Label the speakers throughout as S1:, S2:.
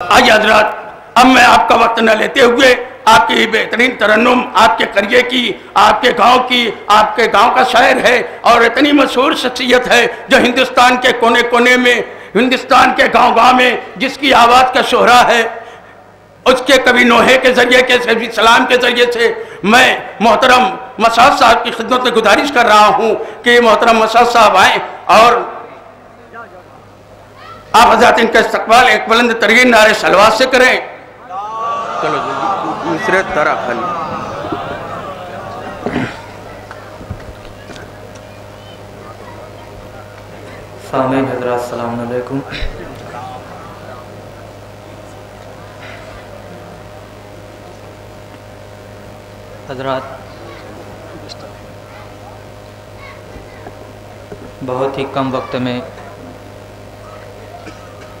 S1: آئیے حضرات، اب میں آپ کا وقت نہ لیتے ہوئے آپ کی بہترین ترنم آپ کے قریے کی، آپ کے گاؤں کی، آپ کے گاؤں کا شاعر ہے اور اتنی مشہور شخصیت ہے جو ہندوستان کے کونے کونے میں، ہندوستان کے گاؤں گاؤں میں جس کی آواز کا شہرہ ہے، اس کے کبھی نوحے کے ذریعے کے سلام کے ذریعے سے میں محترم مسعود صاحب کی خدمت میں گزارش کر رہا ہوں کہ محترم مسعود صاحب آئیں اور آپ حضرات ان کا استقبال ایک بلند ترین نعرے سلوات سے کریں۔ چلو دوسرے طرح خلی
S2: سامعین حضرات السلام علیکم۔ حضرات بہت ہی کم وقت میں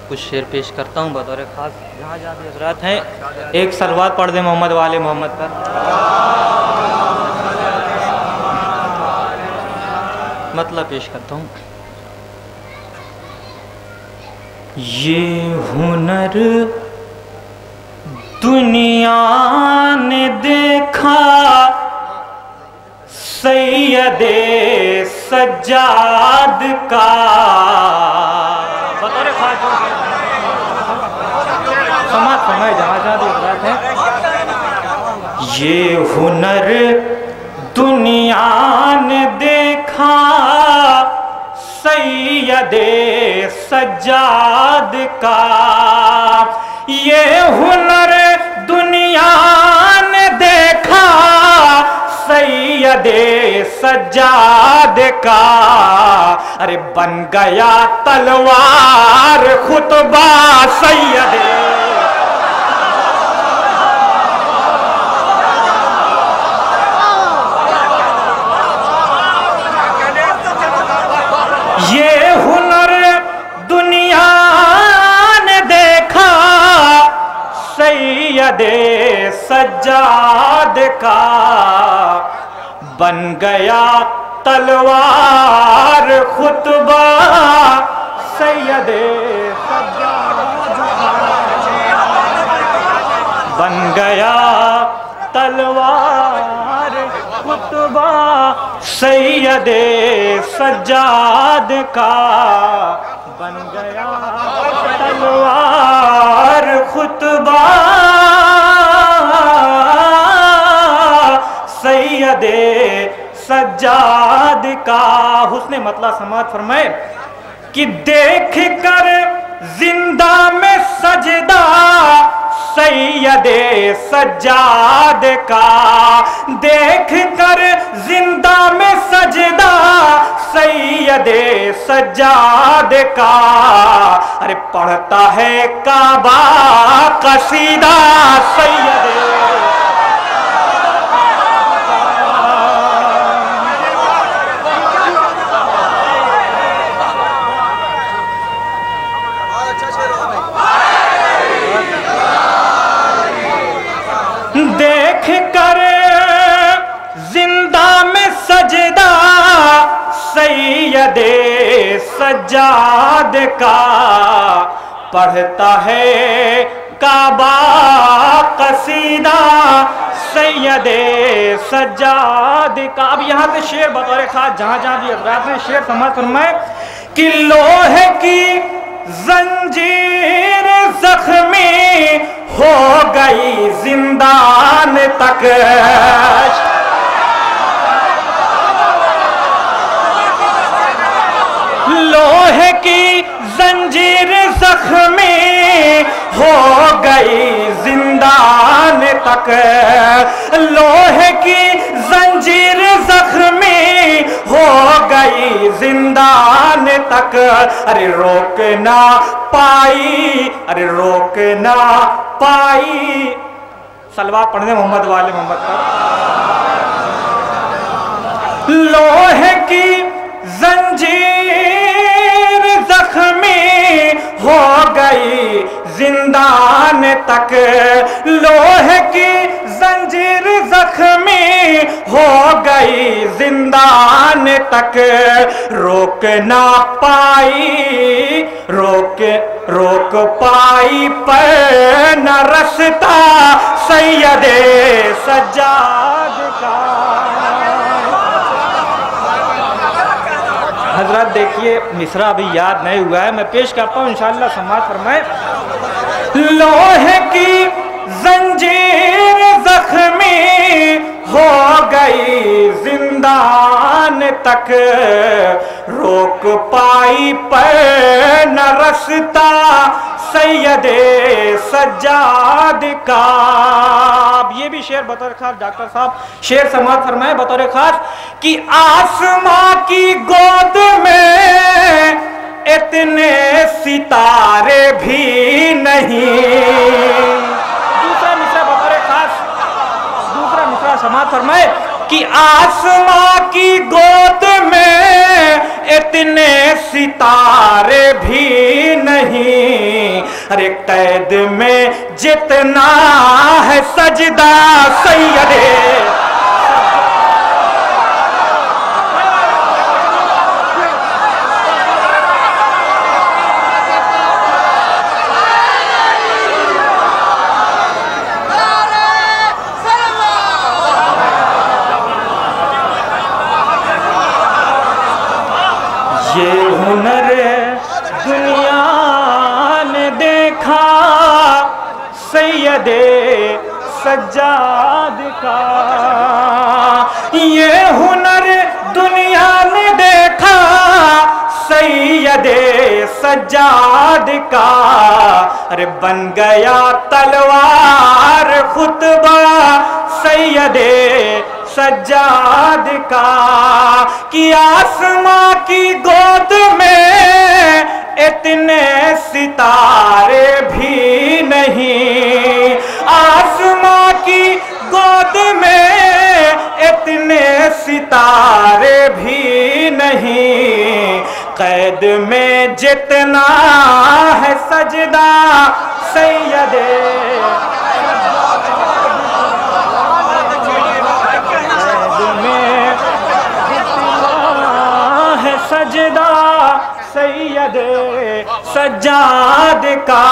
S2: کچھ شعر پیش کرتا ہوں، بطور خاص جہاں جہاں بھی حضرات ہیں، ایک سلوات پڑھ دیں محمد والے محمد پر۔ مطلب پیش کرتا ہوں۔ یہ ہنر دنیا نے دیکھا، سید سجاد کا۔ بطور خاص سماج سماج جہاں جہاں بھی حضرات ہیں یہ ہنر دنیا نے دیکھا، سید سجاد کا۔ یہ ہنر دنیا نے دیکھا، سید سجاد کا۔ ارے بن گیا تلوار خطبہ، سید سجاد کا بن گیا تلوار خطبہ سید سجاد بن گیا تلوار خطبہ سید سجاد کا بن گیا تلوار خطبہ سید سجاد کا۔ حسن مطلع سماعت فرمائے کہ دیکھ کر زندہ میں سجدہ، سید سجاد کا۔ دیکھ کر زندہ میں سجدہ، سید سجاد کا۔ ارے پڑھتا ہے کعبہ قصیدہ، سید سجاد کا پڑھتا ہے کعبہ قصیدہ سید سجاد کا۔ اب یہاں سے شعر بطور خاص، جہاں جہاں بھی حضرات نے شعر سمجھ فرمائے کہ لوہے کی زنجیر زخمی ہو گئی زندان تک لوہے کی زنجیر زخمی ہو گئی زندان تک۔ لوہے کی زنجیر زخمی ہو گئی زندان تک۔ ارے روک نہ پائی، ارے روک نہ پائی۔ سلوات پڑھنے محمد والے محمد پر۔ لوہے کی زندان تک لوہے کی زنجیر زخمی ہو گئی زندان تک۔ روک نہ پائی، روک روک پائی پر نہ رستا سید سجاد کا۔ حضرات دیکھیے، مصرع ابھی یاد نہیں ہوا ہے، میں پیش کرتا ہوں، انشاءاللہ سماعت فرمائے لوہے کی زنجیر زخمی ہو گئی، زندان تک۔ روک پائی پر نہ رستا سید سجاد کا یہ بھی شعر بطور خاص ڈاکٹر صاحب شعر سماعت فرمائے، بطور خاص کہ آسماں کی گود میں اتنے ستارے بھی نہیں۔ دوسرا مصرع بطور خاص، دوسرا مصرع سماعت فرمائے کہ آسماں کی گود میں اتنے ستارے بھی نہیں۔ ارے قید میں جتنا ہے سجدہ سید سجاد کا یہ ہنر دنیا نے دیکھا سید سجاد کا ارے بن گیا تلوار خطبہ سید سجاد کا کہ آسماں کی گود میں اتنے ستارے بھی نہیں آسماں کی گود میں اتنے ستارے بھی نہیں۔ قید میں جتنا ہے سجدہ، سید۔ میں ہے سجدہ، سید۔ سجاد کا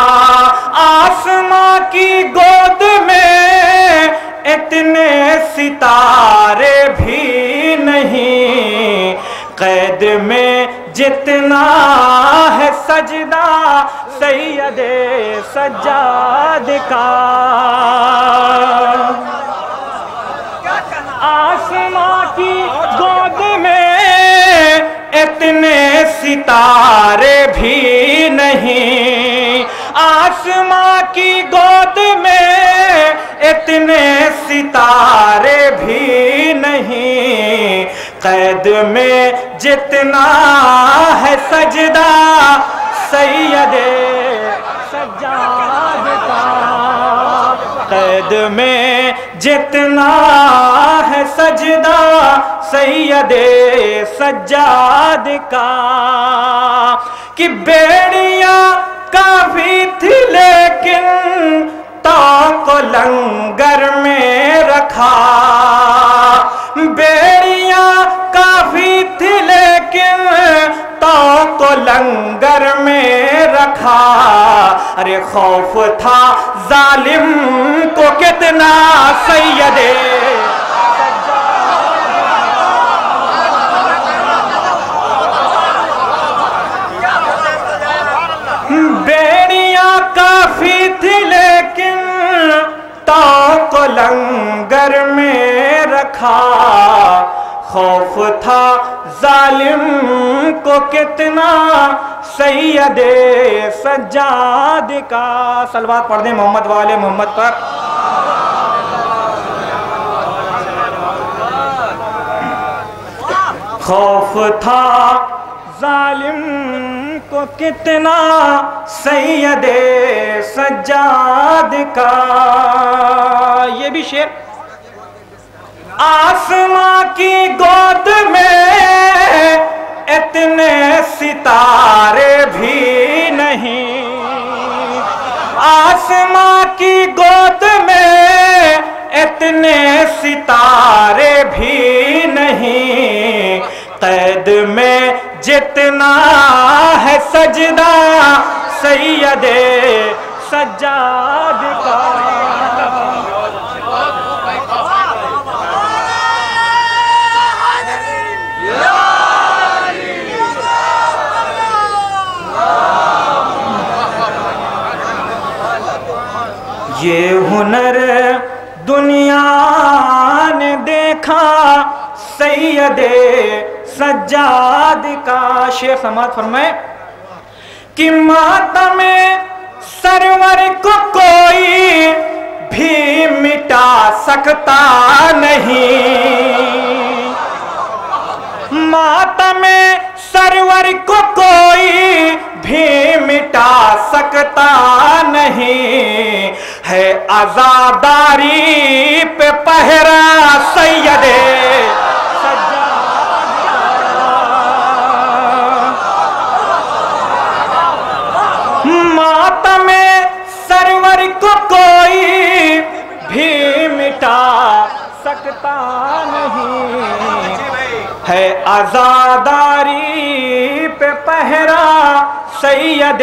S2: آسماں کی گود میں اتنے ستارے بھی نہیں۔ قید میں جتنا ہے سجدہ، سید سجاد کا۔ آسماں کی گود میں اتنے ستارے بھی نہیں۔ آسماں کی گود میں اتنے ستارے بھی نہیں۔ قید میں جتنا ہے سجدہ، سید سجاد کا۔ قید میں جتنا ہے سجدہ، سید سجاد کا۔ کہ بیڑیاں کافی تھی لیکن تو کو لنگر میں رکھا۔ بیڑیاں کافی تھی لیکن تو کو لنگر میں رکھا۔ ارے خوف تھا ظالم کو کتنا سید لنگر میں رکھا۔ خوف تھا ظالم کو کتنا، سید سجاد کا۔ سلوات پڑھ دیں محمد والے محمد پر۔ خوف تھا ظالم کو کتنا، سید سجاد کا۔ یہ بھی شعر۔ آسماں کی گود میں اتنے ستارے بھی نہیں۔ آسماں کی گود میں اتنے ستارے بھی نہیں۔ قید میں جتنا ہے سجدہ، سید سجاد سید سجاد کا شیخ سماد فرمائے کہ ماتم سرور کو کوئی بھی مٹا سکتا نہیں۔ ماتم سرور کو کوئی بھی مٹا سکتا نہیں ہے ازاداری پہ پہرا سید ماتم سرور کو کوئی بھی مٹا سکتا نہیں ہے ازاداری پہ پہرا سید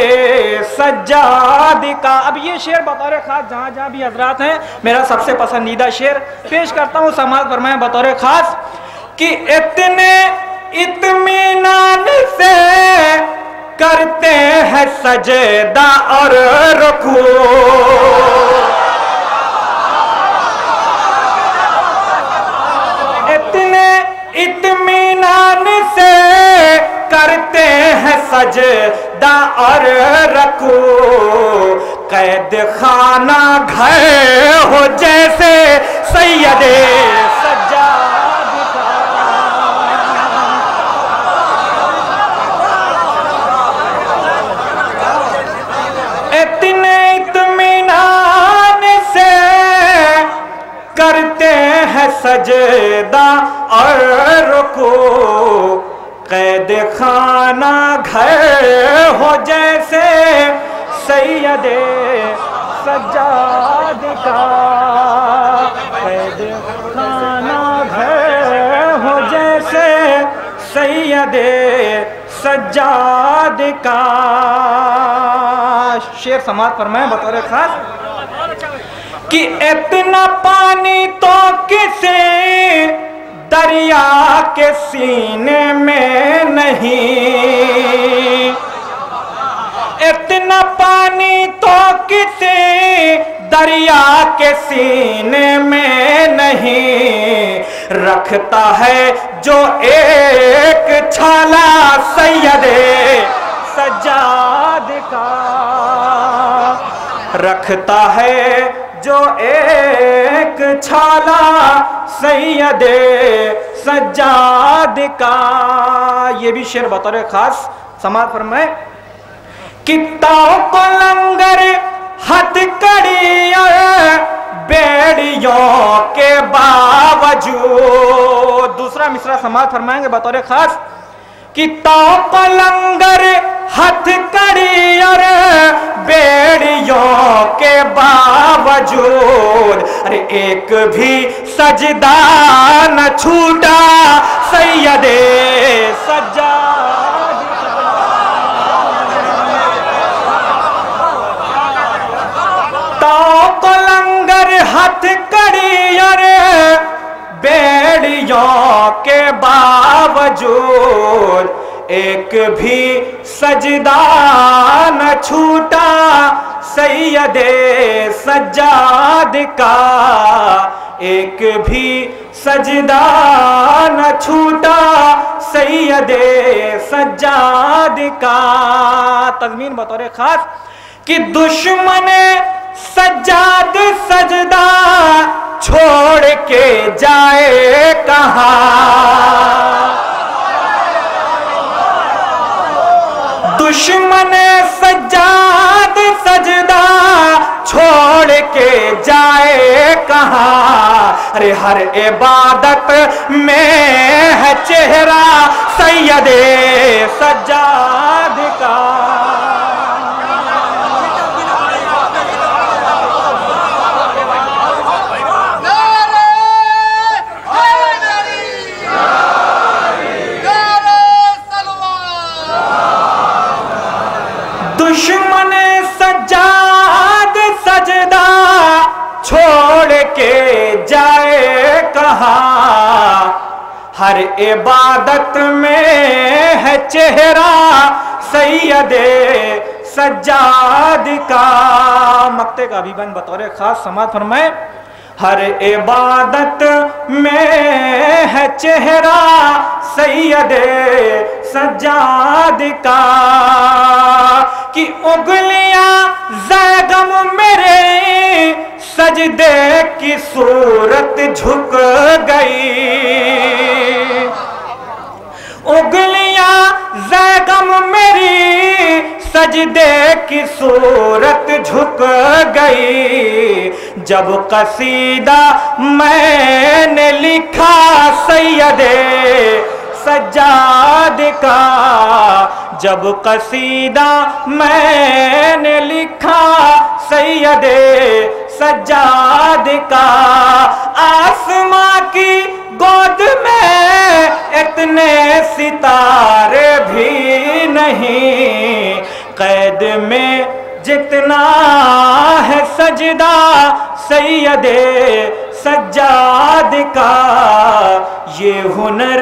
S2: سجاد کا۔ اب یہ شعر بطور خاص جہاں جہاں بھی حضرات ہیں، میرا سب سے پسندیدہ شعر پیش کرتا ہوں۔ سماعت فرمائیں بطور خاص کہ اتنے اطمینان سے کرتے ہیں سجدہ اور رکوع۔ اتنے اطمینان سے کرتے ہیں سجدہ اور رکو قید خانہ گھر ہو جیسے سید سجاد کا۔ اتنے اطمینان سے کرتے ہیں سجدہ اور رکو قید خانہ گھر ہو جیسے سید سجاد کا۔ قید خانہ گھر ہو جیسے سید سجاد کا۔ شیر سماعت فرمائیں بطور خاص کہ اتنا پانی تو کسی دریا کے سینے میں نہیں۔ اتنا پانی تو کسی دریا کے سینے میں نہیں۔ رکھتا ہے جو ایک چھالا سید سجاد کا۔ رکھتا ہے جو ایک چھالا سید سجاد کا۔ یہ بھی شعر بطور خاص سماعت فرمائے۔ کتاؤں کو لنگر، ہتھ کڑی بیڑیوں کے باوجود۔ دوسرا مصرع سماعت فرمائیں گے بطور خاص۔ کتاؤں کو لنگر، ہتھ کڑی باوجود ارے ایک بھی سجدہ نہ چھوٹا سید سجاد تو لنگر ہتھ کڑی اور بیڑیوں کے باوجود ایک بھی سجدہ نہ چھوٹا سید سجاد کا ایک بھی سجدہ نہ چھوٹا، سید سجاد کا۔ تضمین بطور خاص کہ دشمن سجاد سجدہ چھوڑ کے جائے کہاں؟ دشمن سجاد سجدہ کے جائے کہاں؟ ارے ہر عبادت میں ہے چہرہ سید سجاد کا۔ جائے ہر عبادت میں ہے چہرہ سید سجاد کا۔ مکتے کا بھی بن بطور خاص سماعت فرمائے۔ ہر عبادت میں ہے چہرہ سید سجاد کا۔ کہ اگلیاں زیگم میرے سجدے کی صورت جھک گئی۔ اگلیاں زیگم میری سجدے کی صورت جھک گئی۔ جب قصیدہ میں نے لکھا سید سجاد کا، جب قصیدہ میں نے لکھا، سید سجاد کا، آسماں کی گود میں اتنے ستارے بھی نہیں۔ قید میں جتنا ہے سجدہ، سید سجاد کا، یہ ہنر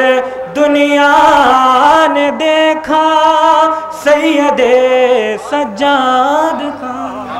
S2: دنیا نے دیکھا سید سجاد کا